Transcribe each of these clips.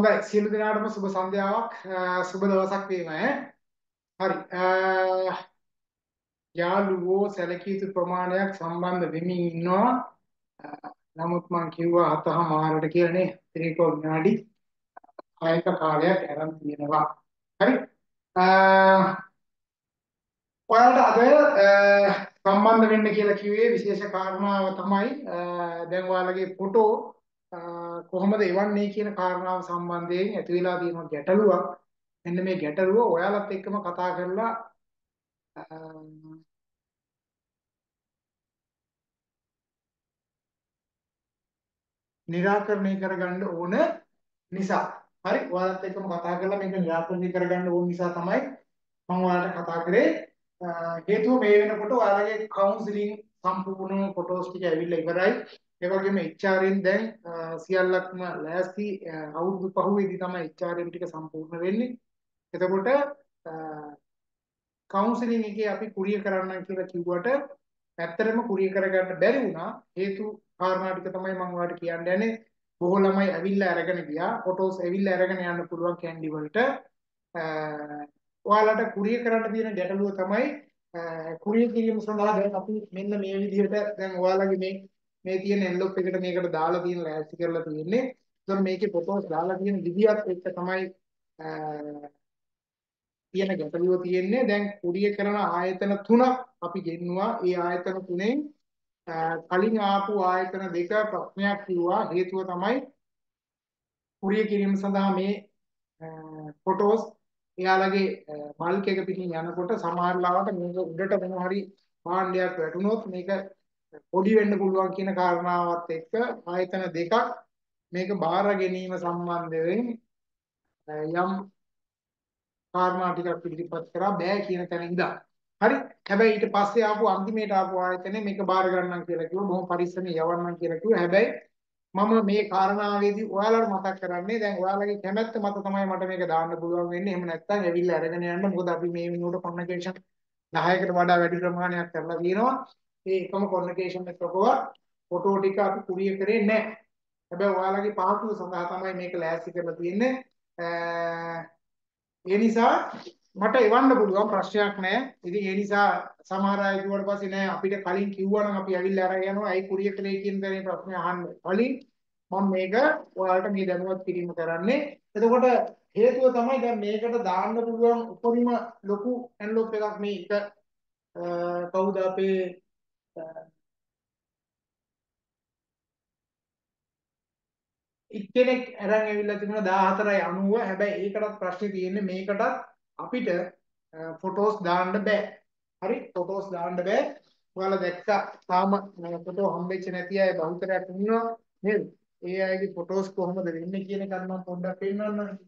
හොඳයි සියලු දෙනාටම සුබ සන්ධ්‍යාවක් අ, සුබ දවසක් වේවා ඈ. හරි. අ, යාළුවෝ සැලකිය යුතු ප්‍රමාණයක් සම්බන්ධ වෙමින් ඉන්නවා. අ, නමුත් මම කිව්වා හතහමාරට කියලා නේ. ඒක විනාඩි 6ක කාලයක් අරන් තියෙනවා. හරි. අ, ඔයාලට අද අ, සම්බන්ධ වෙන්න කියලා කිව්වේ විශේෂ කාරණාව තමයි අ, දැන් ඔයාලගේ ෆොටෝ අ, කොහොමද එවන්නේ කියන කාරණාව සම්බන්ධයෙන් ඇති වෙලා තියෙන ගැටලුවක්. මෙන්න මේ ගැටලුව ඔයාලත් එක්කම කතා කරලා निराකරණය කරගන්න ඕන නිසා. හරි ඔයාලත් එක්කම කතා කරලා මේක निराකරණය කරගන්න ඕන නිසා තමයි මම ඔයාලට කතා කරේ. හේතුව මේ වෙනකොට ඔයාලගේ කවුන්සිලින් සම්පූර්ණ ෆොටෝස් ටික ඇවිල්ලා ඉවරයි. ඒ වගේම HRN දැන් අ, සියල්ලක්ම ලෑස්ති අ, අවුරුදු පහුවේදී තමයි HRN ටික සම්පූර්ණ වෙන්නේ. එතකොට කවුන්සිලින් එකේ අපි කුරිය කරන්නම් කියලා කිව්වට ඇත්තටම කුරිය කරගන්න බැරි වුණා. හේතු කාරණා ටික තමයි මම ඔයාලට කියන්න යන්නේ. බොහෝ ළමයි ඇවිල්ලා අරගෙන ගියා. ෆොටෝස් ඇවිල්ලා අරගෙන යන්න පුළුවන් කැන්ඩි වලට. ඔයාලට කුරිය කරන්න තියෙන ගැටලුව තමයි කුරිය කිරීම සඳහා දැන් අපි මෙන්න මේ විදිහට දැන් ඔයාලගේ මේ මේ තියෙන එන්ලොප් එකට මේකට දාලා තියෙන ලෑස්ති කරලා තියෙන්නේ. ඒතකොට මේකේ ෆොටෝස් දාලා තියෙන විදිහත් එක්ක තමයි තියෙන ගැටලුව තියෙන්නේ. දැන් කුරිය කරන ආයතන තුනක් අපි ගෙන්නුවා. ඒ ආයතන තුනෙන් කලින් ආපු ආයතන දෙක ප්‍රශ්නයක් කිව්වා. හේතුව තමයි කුරිය කිරීම සඳහා මේ ෆොටෝස් එයාලගේ බල්ක් එක පිටින් යනකොට සමහර ලාවට මේක උඩට මොන හරි භාණ්ඩයක් වැටුනොත් මේක පොඩි වෙන්න පුළුවන් කියන කාරණාවත් එක්ක ආයතන දෙකක් මේක බාර ගැනීම සම්බන්ධයෙන් යම් කාරණා ටිකක් පිළිපත් කරා බෑ කියන තැන ඉඳන්. හරි. හැබැයි ඊට පස්සේ ආපු අන්තිමේට ආපු ආයතනේ මේක බාර ගන්නම් කියලා කිව්වා. බොහොම පරිස්සමෙන් යවන්නම් කියලා කිව්වා. හැබැයි මම මේ කාරණාවේදී ඔයාලට මතක් කරන්නේ දැන් ඔයාලගේ කැමැත්ත මත තමයි මට මේක දාන්න පුළුවන් වෙන්නේ. එහෙම නැත්නම් ඇවිල්ලා අරගෙන යන්න. මොකද අපි මේ වෙනුවට කොමියුනිකේෂන් 10කට වඩා වැඩි ප්‍රමාණයක් කරලා තියෙනවා. ඒ එකම කොමියුනිකේෂන් එකකව ෆොටෝ ටික අපි කුරිය කරේ නැහැ. හැබැයි ඔයාලගේ පහසුව සඳහා තමයි මේක ලෑස්ති කරලා තියෙන්නේ. ඒ නිසා මට එවන්න පුළුවන් ප්‍රශ්නයක් නැහැ. ඉතින් ඒ නිසා සමහර අය කිව්වට පස්සේ නෑ අපිට කලින් කිව්වනම් අපි ඇවිල්ලා අරගෙන යනවා. ඇයි කුරිය කලේ කියන දේ ප්‍රශ්නේ අහන්න. කලින් මම මේක ඔයාලට මේ දැනුවත් කිරීම කරන්නේ. එතකොට හේතුව තමයි දැන් මේකට දාන්න පුළුවන් උපරිම ලොකු ඇන්ලොප් එකක් මේ එක කවුද අපේ එක්කෙනෙක් අරන් ඇවිල්ලා තිබුණා 1490 හැබැයි ඒකටත් ප්‍රශ්නේ තියෙන්නේ මේකටත් අපිට ෆොටෝස් දාන්න බෑ. හරි? ෆොටෝස් දාන්න බෑ. ඔයාලා දැක්කා. තාම ෆොටෝ හම්බෙච්ච නැති අය බහුතරයක් ඉන්නවා. නේද? ඒ අයගේ ෆොටෝස් කොහොමද වෙන්නේ කියන එක මම පොඩ්ඩක් පෙන්නන්නම්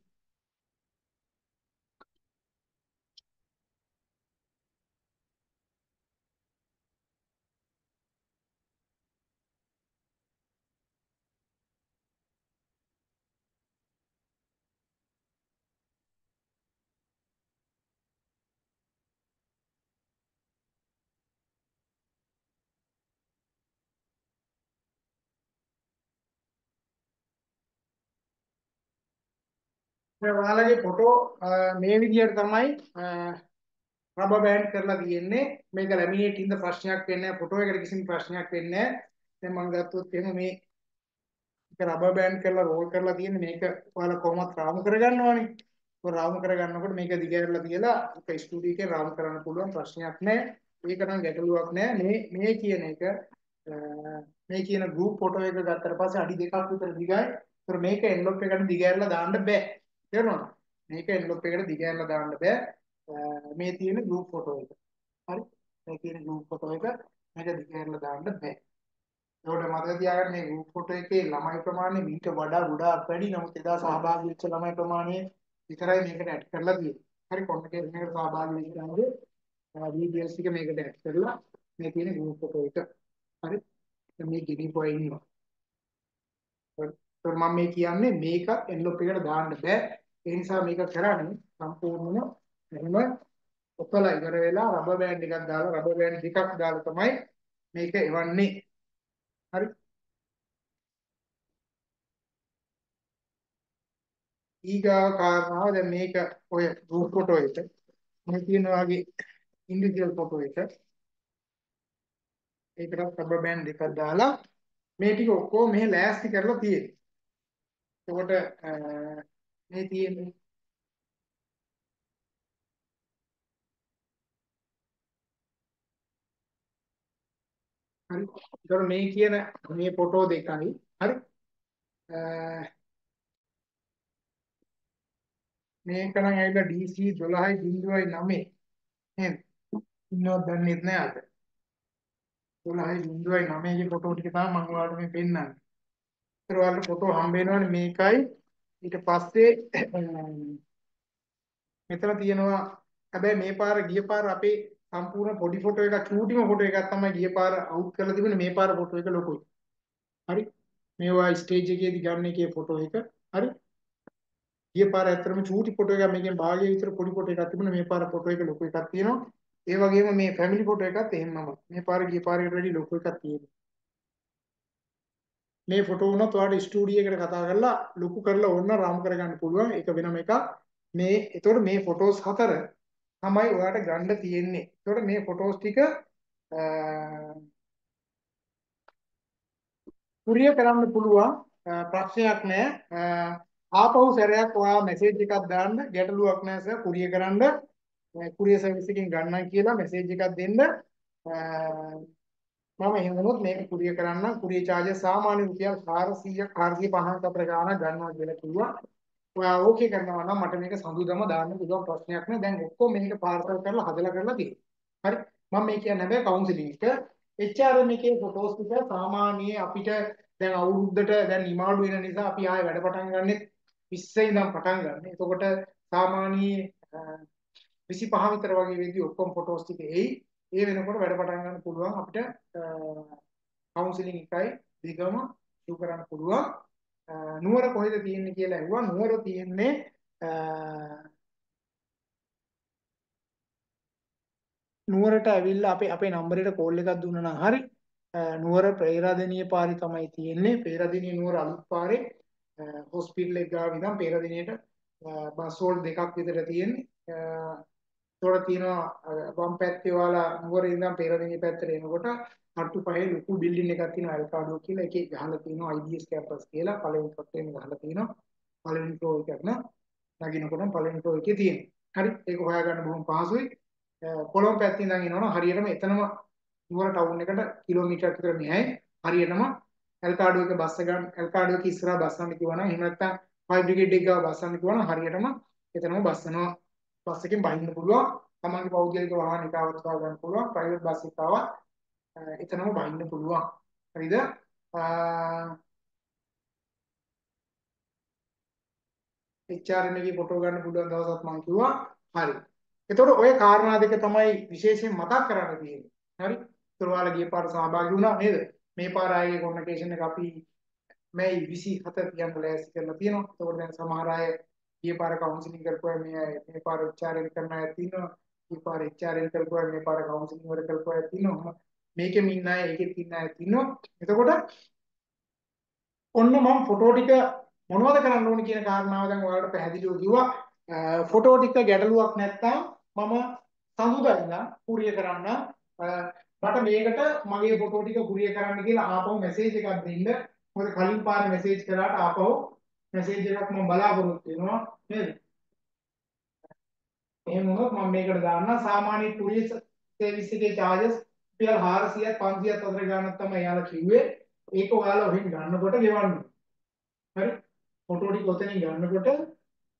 ඔයාලගේ ෆොටෝ මේ විදිහට තමයි රබර් බෑන්ඩ් කරලා තියෙන්නේ. මේක ලැමිනේට් ඉන්න ප්‍රශ්නයක් වෙන්නේ නැහැ ෆොටෝ එකට කිසිම ප්‍රශ්නයක් වෙන්නේ නැහැ. දැන් මම ගත්තොත් එහෙම මේ ඒක රබර් බෑන්ඩ් කරලා රෝල් කරලා තියෙන්නේ. මේක ඔයාලා කොහොමද රාමු කරගන්නවනේ. ඒක රාමු කරගන්නකොට මේක දිගහැරලා තියලා ඒක ස්ටුඩියෝ එකේ රාමු කරන්න පුළුවන් ප්‍රශ්නයක් නැහැ. ඒක නම් ගැටලුවක් නැහැ. මේ මේ කියන එක මේ කියන ගෲප් ෆොටෝ එක ගත්තට පස්සේ අඩි දෙකක් විතර දිගයි. ඒතර මේක එන්ලොප් එකට දිගහැරලා දාන්න බෑ. තේරුණාද? මේක එන්ලොප් එකට දිගහැරලා දාන්න බෑ. මේ තියෙන ගෲප් ෆොටෝ එක. හරි? මේ තියෙන ගෲප් ෆොටෝ එක මේක දිගහැරලා දාන්න බෑ. ඒකට මතක තියාගන්න මේ ගෲප් ෆොටෝ එකේ ළමයි ප්‍රමාණය මීට වඩා ගොඩාක් වැඩි. නමුත් එදා සහභාගී වෙච්ච ළමයි ප්‍රමාණය විතරයි මේකට ඇඩ් කරලා තියෙන්නේ. හරි කොමියුනිකේෂන් එකට සහභාගී වෙච්ච ළමයි VBS එක මේකට ඇඩ් කරලා මේ තියෙන ගෲප් ෆොටෝ එක. හරි? මේ ගිනි පොයි ඉන්නවා. මම මේ කියන්නේ මේකත් එන්ලොප් එකට දාන්න බෑ. ඒ නිසා මේක කරන්නේ සම්පූර්ණයෙන්ම එහෙම ඔතලා ඉවර වෙලා රබර් බෑන්ඩ් එකක් දාලා රබර් බෑන්ඩ් දෙකක් දාලා තමයි මේක එවන්නේ. හරි. ඊගාව කාරණාව දැන් මේක ඔය ගෲප් ෆොටෝ එක මේ තියෙන වගේ ඉන්ඩිවිජුවල් ෆොටෝ එක ඒකට රබර් බෑන්ඩ් එකක් දාලා මේ ටික ඔක්කොම මෙහෙ ලෑස්ති කරලා තියෙනවා. එතකොට මේ තියෙන්නේ හරි. ඒතකොට මේ කියන මේ ෆොටෝ දෙකයි හරි. මේක නම් ඇවිල්ලා DC 12.9 නේද? ඉන්නවද දන්නේ නැහැ අද. 12.9 ගේ ෆොටෝ ටික තමයි මම ඔයාලට මේ පෙන්නන්නේ. ඒතර ඔයාලට ෆොටෝ හම්බ වෙනවනේ මේකයි ඊට පස්සේ මෙතන තියෙනවා හැබැයි මේ පාර ගිය පාර අපේ සම්පූර්ණ පොඩි ෆොටෝ එකක් චූටිම ෆොටෝ එකක් තමයි ගිය පාර අවුට් කරලා තිබුණේ මේ පාර ෆොටෝ එක ලොකුයි. හරි. මේවා ස්ටේජ් එකේදී ගන්න එකේ ෆොටෝ එක. හරි. ගිය පාර ඇත්තටම චූටි ෆොටෝ එකක් මේකෙන් භාගය විතර පොඩි ෆොටෝ එකක් තිබුණා මේ පාර ෆොටෝ එක ලොකු එකක් තියෙනවා. ඒ වගේම මේ ෆැමිලි ෆොටෝ එකත් එහෙමම. මේ පාර ගිය පාරකට වැඩි ලොකු එකක් තියෙනවා. මේ ෆොටෝ වුණත් ඔයාලට ස්ටුඩියෝ එකට කතා කරලා ලොකු කරලා ඕන රාම් කරගන්න පුළුවන්. ඒක වෙනම එකක්. මේ එතකොට මේ ෆොටෝස් හතර තමයි ඔයාලට ගන්න තියෙන්නේ. එතකොට මේ ෆොටෝස් ටික කුරිය කරන්න පුළුවන් ප්‍රශ්නයක් නෑ. ආපහු සැරයක් ඔයා මෙසේජ් එකක් දාන්න ගැටලුවක් නෑ සර් කුරිය කරන්න කුරිය සර්විස් එකෙන් ගන්නම් කියලා මෙසේජ් එකක් දෙන්න මම එහෙම වුණොත් මේක කුරිය කරන්න කුරිය charge සාමාන්‍ය රුපියල් 400 450ක අතර ගාණක් ගන්නවා කියලා කිව්වා. ඔයා ඕකේ කරනවා නම් මට මේක සඳුදම දාන්න පුළුවන් ප්‍රශ්නයක් නෑ. දැන් ඔක්කොම මේක පාර්සල් කරලා හදලා කරලා තියෙනවා. හරි. මම මේ කියන්නේ හැබැයි කවුන්සිලින් එක. HRM එකේ ෆොටෝස් ටික සාමාන්‍ය අපිට දැන් අවුරුද්දට දැන් නිමාඩු වෙන නිසා අපි ආයෙ වැඩ පටන් ගන්නෙත් 20 ඉඳන් පටන් ගන්න. එතකොට සාමාන්‍ය 25 විතර වගේ වෙද්දී ඔක්කොම ෆොටෝස් ටික එයි. ඒ වෙනකොට වැඩ පටන් ගන්න පුළුවන් අපිට කවුන්සිලින් එකයි දෙකම ෂු කරන්න පුළුවන්. නුවර කොහෙද තියෙන්නේ කියලා ඇහුවා. නුවර තියෙන්නේ නුවරට ඇවිල්ලා අපේ අපේ නම්බරයට කෝල් එකක් දුන්නා නම් හරි. නුවර පේරාදෙණිය පාරේ තමයි තියෙන්නේ. පේරාදෙණිය නුවර අලුත් පාරේ හොස්පිටල් එක ගාව ඉඳන් පේරදිනේට බස් රෝඩ් දෙකක් විතර තියෙන්නේ. ඒතකොට තියෙනවා වම් පැත්තේ ඔයාලා නුවර ඉඳන් පේරදිනේ පැත්තට එනකොට අට්ටු පහේ ලොකු බිල්ඩින් එකක් තියෙනවා අල්කාඩෝ කියලා. ඒකේ ගහලා තියෙනවා IDS කැම්පස් කියලා. පළවෙනි ෆ්ලෝර් එකේ ගහලා තියෙනවා. පළවෙනි ෆ්ලෝර් එකක් න ะ නගිනකොටම පළවෙනි ෆ්ලෝර් එකේ තියෙනවා. හරි ඒක හොයාගන්න බොහොම පහසුයි. කොළඹ පැත්තේ ඉඳන් එනවනම් හරියටම එතනම නුවර ටවුන් එකට කිලෝමීටර් විතර මෙහායි හරියටම එල්කාඩෝ එක බස් ගන්න එල්කාඩෝ එක ඉස්සරහා බස්සන්න කිව්වනම් එහෙම නැත්නම් ෆයිර් බ්‍රිගේඩ් එක ගාව බස්සන්න කිව්වනම් හරියටම එතනම බස්සනවා බස් එකෙන් බහින්න පුළුවන්. තමන්ගේ පෞද්ගලික වාහන එකක් අවස්ථාව ගන්න පුළුවන්. ප්‍රයිවට් බස් එකක් ආවත් එතනම බහින්න පුළුවන්. හරිද? HRM එකේ ෆොටෝ ගන්න පුළුවන් දවසක් මම කිව්වා. හරි. එතකොට ওই කාරණා දෙක තමයි විශේෂයෙන් මතක් කරන්න තියෙන්නේ. හරි? ඒතර ඔයාලා ගිය පාර සහභාගී වුණා නේද? මේ පාර ආයේ කොමියුනිකේෂන් එක අපි මේ 27 තියන්න ලෑස්ති කරලා තියෙනවා. ඒකෝට දැන් සමහර අය ගිය පාර කවුන්සිලින් කරපුවා මේ මේ පාර උච්චාරණ කරන අය තියෙනවා. ගිය පාර උච්චාරණ කරපුවා මේ පාර කවුන්සිලින් වල කරපුවා අය තියෙනවා. මේකෙම ඉන්න අය ඒකෙත් ඉන්න අය තියෙනවා. එතකොට ඔන්න මම ෆොටෝ ටික මොනවද කරන්න ඕනේ කියන කාරණාව දැන් ඔයාලට පැහැදිලිව කිව්වා. ෆොටෝ ටික ගැටලුවක් නැත්තම් මම සමුදා කුරිය කරන්න මට මේකට මගේ ෆොටෝ ටික කුරිය කරන්න කියලා ආපහු මැසේජ් එකක් දෙන්න. මොකද කලින් පාර මැසේජ් කරාට ආපහු මැසේජ් එකක් මම බලාපොරොත්තු වෙනවා නේද? එහෙම වුණොත් මම මේකට දාන්න සාමාන්‍ය කුරිය සර්විස් එකේ charges රුපියල් 400ක් 500ක් අතර ගන්නක් තමයි යාලා කිව්වේ. ඒක ඔයාලා ඔහෙන් ගන්නකොට ගෙවන්න. හරි? ෆොටෝ ටික ඔතනින් ගන්නකොට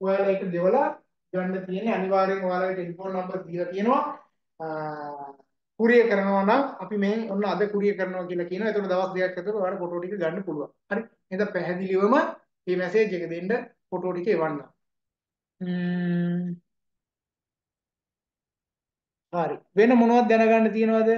ඔයාලා ඒක දෙවලා ගන්න තියෙන්නේ අනිවාර්යෙන් ඔයාලගේ ටෙලිෆෝන් නම්බර් දීලා තියෙනවා. කුරිය කරනවා නම් අපි මේ ඔන්න අද කුරිය කරනවා කියලා කියනවා. ඒතකොට දවස් දෙකක් ඇතුළත ඔයාලට ෆොටෝ ටික ගන්න පුළුවන්. හරි. එහෙනම් පැහැදිලිවම මේ මැසේජ් එක දෙන්න ෆොටෝ ටික එවන්න. හරි. වෙන මොනවද දැනගන්න තියෙනවද?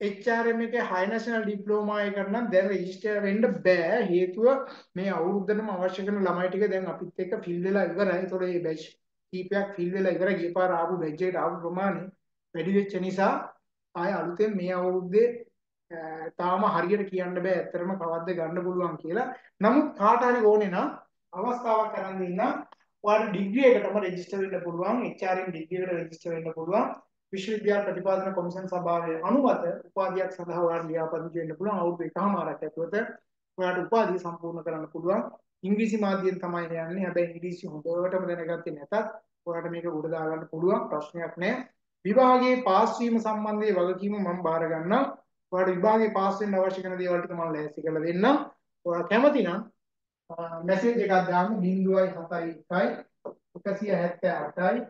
HRM එකේ high national diploma එකට නම් දැන් register වෙන්න බෑ හේතුව මේ අවුරුද්දටම අවශ්‍ය කරන ළමයි ටික දැන් අපිත් එක්ක fill වෙලා ඉවරයි. ඒතකොට මේ batch කීපයක් fill වෙලා ඉවරයි. ගිය පාර ආපු batch එකට ආපු ප්‍රමාණය වැඩි වෙච්ච නිසා ආය අලුතෙන් මේ අවුරුද්දේ තාම හරියට කියන්න බෑ ඇත්තටම කවද්ද ගන්න පුළුවන් කියලා. නමුත් කාට හරි ඕනේ නම් අවස්ථාවක් අරන් ඉන්න ඔයාලට ඩිග්‍රී එකටම රෙජිස්ටර් වෙන්න පුළුවන්. HRM ඩිග්‍රී එකට රෙජිස්ටර් වෙන්න පුළුවන්. විශ්වවිද්‍යාල ප්‍රතිපාදන කොමිෂන් සභාවේ අනුමත උපාධියක් සඳහා ඔයාලට ලියාපදිංචි වෙන්න පුළුවන්. අවුරුදු එකමාරක් ඇතුළත ඔයාලට උපාධිය සම්පූර්ණ කරන්න පුළුවන්. ඉංග්‍රීසි මාධ්‍යයෙන් තමයි යන්නේ. හැබැයි ඉංග්‍රීසි හොඳටම දැනගත්තේ නැතත් ඔයාලට මේක උඩ දාගන්න පුළුවන් ප්‍රශ්නයක් නැහැ. විභාගයේ පාස් වීම සම්බන්ධයේ වගකීම මම බාර ගන්නම්. ඔයාලට විභාගයේ පාස් වෙන්න අවශ්‍ය කරන දේවල් ටික මම ලෑස්ති කරලා දෙන්නම්. ඔයාලා කැමති නම් මැසේජ් එකක් දාන්න 0.71යි 178යි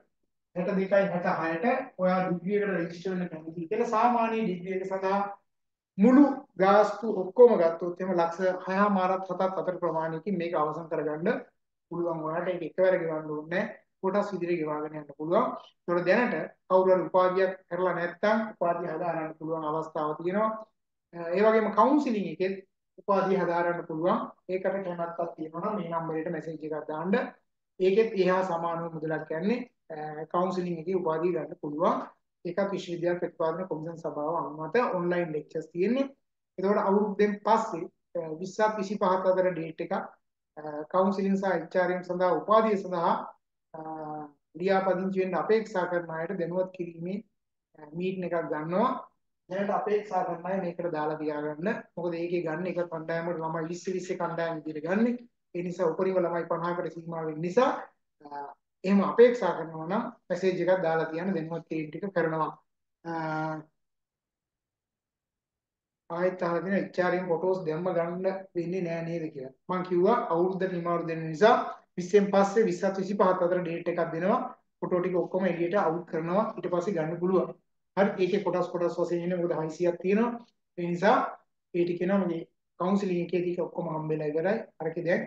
62යි 66ට ඔයා ඩිග්‍රී එකට රෙජිස්ටර් වෙන්න කැමතියි කියලා සාමාන්‍ය ඩිග්‍රී එක සඳහා මුළු ගාස්තු ඔක්කොම ගත්තොත් එහෙම ලක්ෂ 6මාරත් 7ත් අතර ප්‍රමාණයකින් මේක අවසන් කරගන්න පුළුවන් ඔයාලට ඒක එකවර ගෙවන්න ඕනේ නැහැ කොටස් විදිහට ගෙවාගෙන යන්න පුළුවන්. ඒතකොට දැනට කවුරු හරි උපාධියක් කරලා නැත්නම් උපාධිය හදාගන්න පුළුවන් අවස්ථාවක් තියෙනවා. ඒ වගේම කවුන්සිලින් එකෙත් උපාධිය හදාගන්න පුළුවන්. ඒකට කැමැත්තක් තියෙනවා නම් මේ නම්බරයට මැසේජ් එකක් දාන්න. ඒකෙත් එහා සමානව මුදලක් යන්නේ කවුන්සිලින් එකේ උපාධිය ගන්න පුළුවන්. ඒකත් විශ්වවිද්‍යාල ප්‍රතිපාදන කොමිෂන් සභාව අනුමත ඔන්ලයින් ලෙක්චර්ස් තියෙන්නේ. ඒතකොට අවුරුද්දෙන් පස්සේ 20ක් 25ක් අතර ඩේට් එකක් කවුන්සිලින් සහ HRM සඳහා උපාධිය සඳහා ලියාපදිංචි වෙන්න අපේක්ෂා කරන අයට දැනුවත් කිරීමේ මීටින් එකක් ගන්නවා. දැනට අපේක්ෂා කරන අය මේකට දාලා තියාගන්න. මොකද ඒකේ ගන්න එක කණ්ඩායමකට ළමයි 20 20 කණ්ඩායම් විදිහට ගන්න. ඒ නිසා උපරිම ළමයි 50කට සීමා වෙන නිසා එහෙම අපේක්ෂා කරනවා නම් මැසේජ් එකක් දාලා තියන්න දැනුවත් කිරීම ටික කරනවා. ආයෙත් අහලා දෙන HRM ෆොටෝස් දැම්ම ගන්න වෙන්නේ නෑ නේද කියලා. මම කිව්වා අවුරුද්දට නිමාරු දෙන්න නිසා 20න් පස්සේ 20ත් 25ත් අතර ඩේට් එකක් දෙනවා. ෆොටෝ ටික ඔක්කොම එළියට අවුට් කරනවා. ඊට පස්සේ ගන්න පුළුවන්. හරි ඒකේ කොටස් කොටස් වශයෙන් ඉන්නේ මොකද 600ක් තියෙනවා. ඒ නිසා ඒ ටික නම මේ කවුන්සිලින් එකේදී ඔක්කොම හම්බෙලා ඉවරයි. අරකේ දැන්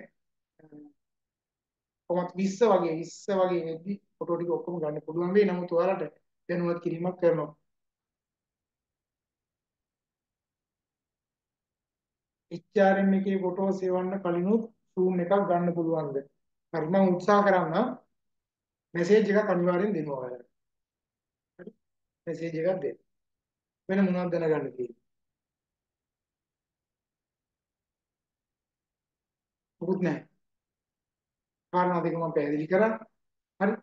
කොහොමද 20 වගේ 20 වගේ වෙද්දි ෆොටෝ ටික ඔක්කොම ගන්න පුළුවන් වෙයි. නමුත් ඔයාලට දැනුවත් කිරීමක් කරනවා. HRM එකේ ෆොටෝ සේවන්න කලිනුත් zoom එකක් ගන්න පුළුවන්ද? හරි මම උත්සාහ කරන්න මැසේජ් එකක් අනිවාර්යෙන් දෙන්න ඔයාලට. හරි මැසේජ් එකක් දෙන්න. වෙන මොනවද දැනගන්න තියෙන්නේ? මොකුත් නැහැ. කාරණා දෙක මම පැහැදිලි කරා. හරි.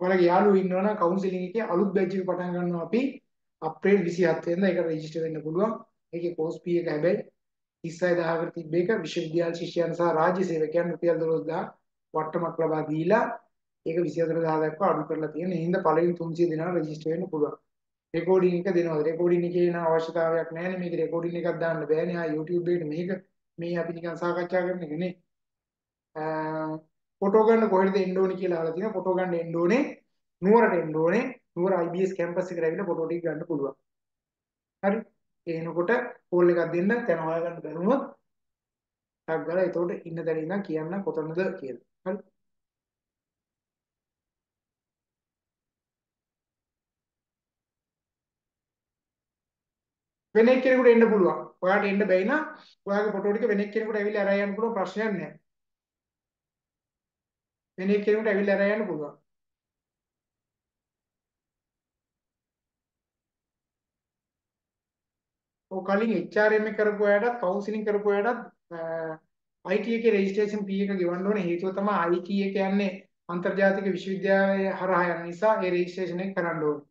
ඔයාලගේ යාළුවෝ ඉන්නවනම් කවුන්සිලින් එකේ අලුත් බැච් එක පටන් ගන්නවා අපි අප්‍රේල් 27 වෙනිදා ඒකට රෙජිස්ටර් වෙන්න පුළුවන්. ඒකේ කෝස් ෆී එක හැබැයි 36000කට තිබ්බ එක විශ්වවිද්‍යාල ශිෂ්‍යයන් සහ රාජ්‍ය සේවකයන් රුපියල් 12000 වට්ටමක් ලබා දීලා ඒක 24000 දක්වා අඩු කරලා තියෙන. ඒ හින්දා පළවෙනි 300 දෙනාට රෙජිස්ටර් වෙන්න පුළුවන්. රෙකෝඩින් එක දෙනවා. රෙකෝඩින් එකේ න අවශ්‍යතාවයක් නැහැ මේක රෙකෝඩින් එකක් දාන්න බෑනේ. ආ YouTube එකට මේක මේ අපි නිකන් සාකච්ඡා කරන එක නේ. ෆොටෝ ගන්න කොහෙද එන්න ඕනේ කියලා අහලා තියෙනවා. ෆොටෝ ගන්න එන්න ඕනේ නුවරට එන්න ඕනේ. නුවර IBS කැම්පස් එකට ඇවිල්ලා ෆොටෝ ටික ගන්න පුළුවන්. හරි. එනකොට කෝල් එකක් දෙන්න තැන හොයාගන්න බැරුණොත් ටක් ගාලා එතකොට ඉන්න තැන ඉඳන් කියන්න කොතනද කියලා. හරි. වෙන එක්කෙනෙකුට එන්න පුළුවන්. ඔයාලට එන්න බැයි නම් ඔයාගේ ෆොටෝ ටික වෙන එක්කෙනෙකුට ඇවිල්ලා අරන් යන්න පුළුවන් ප්‍රශ්නයක් නැහැ. වෙන එක්කෙනෙකුට ඇවිල්ලා අරන් යන්න පුළුවන්. ඔය කලින් HRM එක කරපු අයටත් කවුන්සිලින් කරපු අයටත් IT එකේ රෙජිස්ට්‍රේෂන් fee එක ගෙවන්න ඕනේ හේතුව තමයි IT එක යන්නේ අන්තර්ජාතික විශ්වවිද්‍යාලය හරහා යන නිසා ඒ රෙජිස්ට්‍රේෂන් එක කරන්න ඕනේ.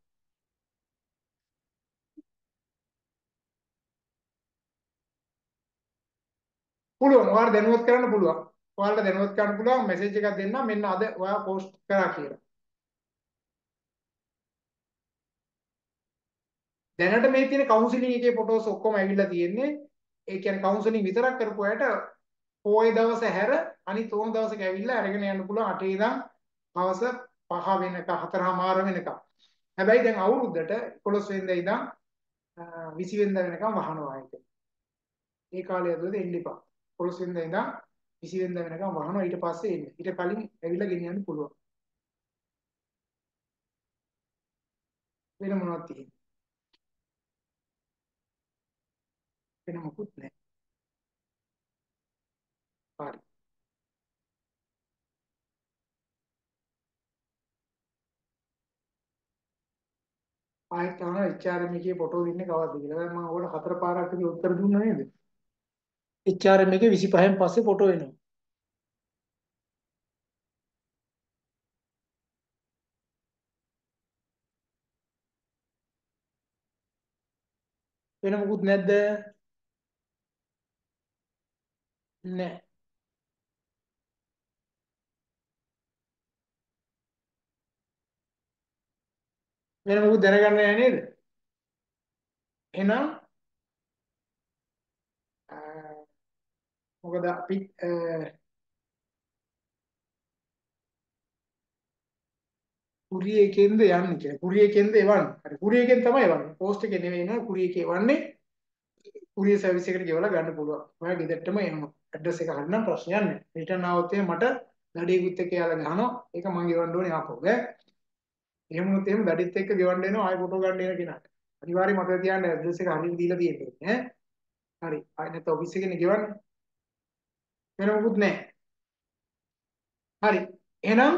පුළුවන් ඔයාලා දැනුවත් කරන්න පුළුවන්. ඔයාලට දැනුවත් කරන්න පුළුවන් මැසේජ් එකක් දෙන්න මෙන්න අද ඔයා පෝස්ට් කරා කියලා. දැනට මේ තියෙන කවුන්සිලින් එකේ ෆොටෝස් ඔක්කොම ඇවිල්ලා තියෙන්නේ. ඒ කියන්නේ කවුන්සිලින් විතරක් කරපු අයට පොයේ දවස හැර අනිත් ඕන දවසක ඇවිල්ලා අරගෙන යන්න පුළුවන් 8 ඉඳන් හවස 5 වෙනකම් 4:00 වෙනකම්. හැබැයි දැන් අවුරුද්දට 11 වෙනිදා ඉඳන් 20 වෙනිදා වෙනකම් වහනවා ඒක. ඒ කාලය ඇතුළත එන්න එපා. 11 වෙනිදා ඉඳන් 20 වෙනිදා වෙනකම් වහනවා ඊට පස්සේ එන්න. ඊට කලින් ඇවිල්ලා ගෙනියන්න පුළුවන්. වෙන මොනවද තියෙන්නේ? වෙන මොකුත් නැහැ. හරි. ආයෙත් අහනවා HRM එකේ ෆොටෝ දෙන්නේ කවද්ද කියලා. දැන් මම ඔයාලට හතර පාරක් විතර උත්තර දුන්නා නේද? HRM එකේ 25න් පස්සේ ෆොටෝ එනවා. වෙන මොකුත් නැද්ද? නැහැ. වෙන මොකුත් දැනගන්න නැහැ නේද? එහෙනම් මොකද අපි කුරියකෙන්ද යන්නේ කියලා. කුරියකෙන්ද එවන්නේ. හරි කුරියකෙන් තමයි එවන්නේ. පෝස්ට් එකේ නෙවෙයි නේද කුරියකේ එවන්නේ. කුරිය සර්විස් එකට ගෙවලා ගන්න පුළුවන්. ඔයා ගෙදරටම එනවා. ඇඩ්‍රස් එක හරිනම් ප්‍රශ්නයක් නැහැ. රිටර්න් ආවොත් මට දඩියෙකුත් එක්ක යාලා ගහනවා. ඒක මම ගෙවන්න ඕනේ ආපහු. ඈ. එහෙම වුණොත් එහෙම දඩිත් එක්ක ගෙවන්න එනවා ආයෙ ෆොටෝ ගන්න එන කෙනාට. අනිවාර්යයෙන් මතක තියාගන්න ඇඩ්‍රස් එක හරියට දීලා තියෙන්නේ ඈ. හරි. ආයෙ නැත්නම් ඔෆිස් එකේනේ ගෙවන්නේ. වෙන මොකුත් නැහැ. හරි. එහෙනම්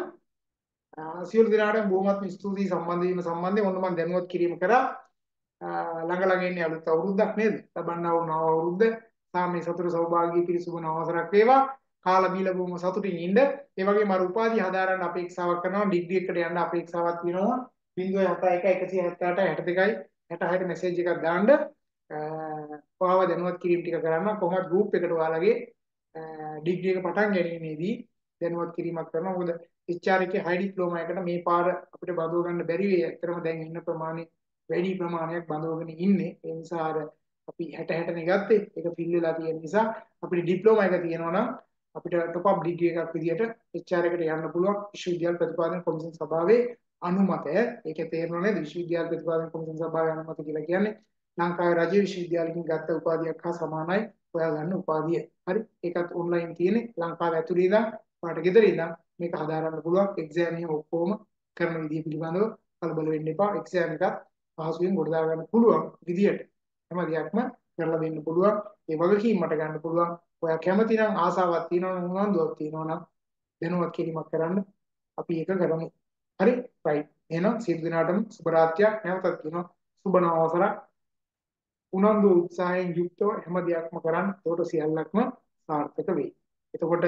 සියලු දෙනාටම බොහොමත්ම ස්තුතියි සම්බන්ධ වීම සම්බන්ධයෙන් ඔන්න මම දැනුවත් කිරීම කරා. ළඟ ළඟ ඉන්නේ අලුත් අවුරුද්දක් නේද? ලබන්නා වූ නව අවුරුද්ද. සාමේ සතුට සෞභාග්‍ය පිරිසුබ නවසරක් වේවා. කාලා බීලා බොහොම සතුටින් ඉන්න. ඒ වගේම අර උපාධිය හදාරන්න අපේක්ෂාවක් කරනවා. ඩිග්‍රී එකට යන්න අපේක්ෂාවක් තියෙනවා. 071 178 62යි 66ට මැසේජ් එකක් දාන්න. ඔයාව දැනුවත් කිරීම ටික කරන්න කොහොමද ගෲප් එකට ඔයාලගේ ඩිග්‍රී එක පටන් ගැනීමේදී දැනුවත් කිරීමක් කරනවා. මොකද HR එකේ හයි ඩිප්ලෝමා එකට මේ පාර අපිට බඳව ගන්න බැරි වෙයි. ඇත්තටම දැන් ඉන්න ප්‍රමාණය වැඩි ප්‍රමාණයක් බඳවගෙන ඉන්නේ. ඒ නිසා අර අපි 60 60 නේ ගත්තේ. ඒක ෆිල් වෙලා තියෙන නිසා අපිට ඩිප්ලෝමා එක තියෙනවා නම් අපිට টොප් අප් ඩිග්‍රී එකක් විදියට HR එකට යන්න පුළුවන් විශ්වවිද්‍යාල ප්‍රතිපාදන කොමිෂන් සභාවේ අනුමතය. ඒකේ තේරෙනව නේද? විශ්වවිද්‍යාල ප්‍රතිපාදන කොමිෂන් සභාවේ අනුමත කියලා කියන්නේ ලංකාවේ රජයේ විශ්වවිද්‍යාලකින් ගත්ත උපාධියක් හා සමානයි. ඔයා ගන්න උපාධිය. හරි. ඒකත් ඔන්ලයින් තියෙන්නේ. ලංකාව ඇතුළේ ඉඳන් පාට ගෙදර ඉඳන් මේක හදාරන්න පුළුවන්. එක්සෑම් එක ඔක්කොම කරන විදිය පිළිබඳව කලබල වෙන්න එපා. එක්සෑම් එකත් පහසුවෙන් ගොඩ දා ගන්න පුළුවන් විදියට හැම දෙයක්ම කරලා දෙන්න පුළුවන්. ඒ වගකීම් මට ගන්න පුළුවන්. ඔයා කැමති නම් ආසාවක් තියෙනවා නම් උනන්දුවක් තියෙනවා නම් දැනුවත් කිරීමක් කරන්න අපි ඒක කරමු. හරි? right. එහෙනම් සියලු දෙනාටම සුබ රාත්‍රියක් නැවතත් කියනවා. සුබ නවවසරක්. උනන්දු උත්සාහයෙන් යුක්තව හැම දෙයක්ම කරන්න. ඒකට සියල්ලක්ම සාර්ථක වෙයි. එතකොට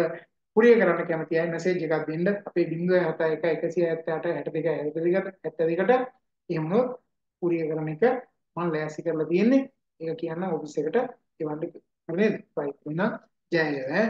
කුරිය කරන්න කැමති අය මැසේජ් එකක් දෙන්න අපේ 071 178 62 72කට එහෙම කුරිය කරන එක මම ලෑස්ති කරලා තියෙන්නේ ඒක කියන්න ඔෆිස් එකට එවන්න නේද? right එහෙනම් ජය ජය